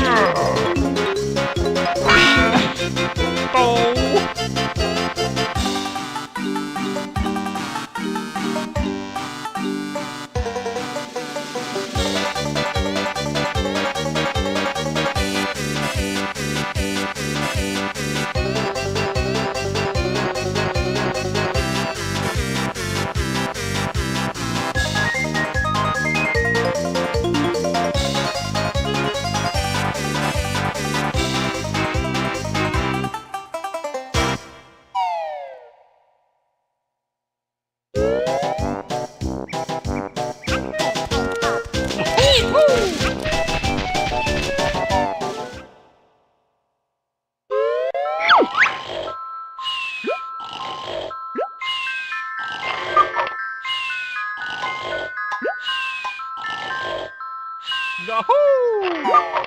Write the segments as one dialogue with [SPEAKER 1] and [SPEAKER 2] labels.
[SPEAKER 1] ห้ Yahoo!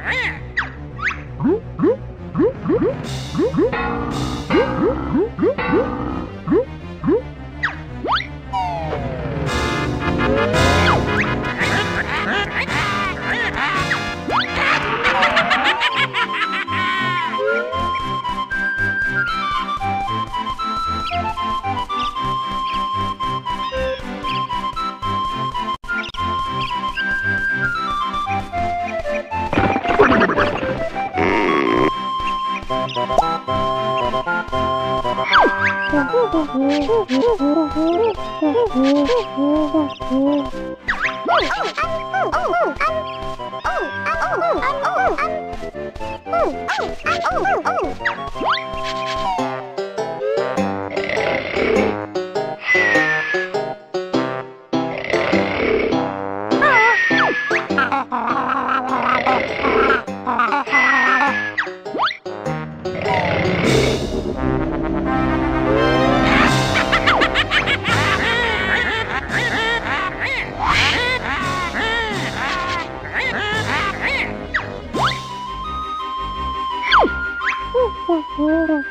[SPEAKER 1] はい。Oh! ¡Gracias!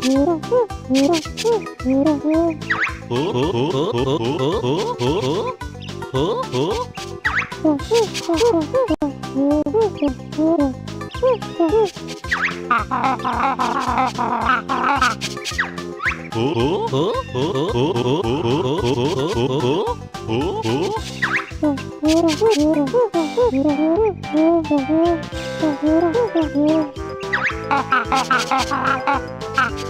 [SPEAKER 1] Ha ha ha ha ha ha!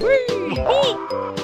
[SPEAKER 1] Whee!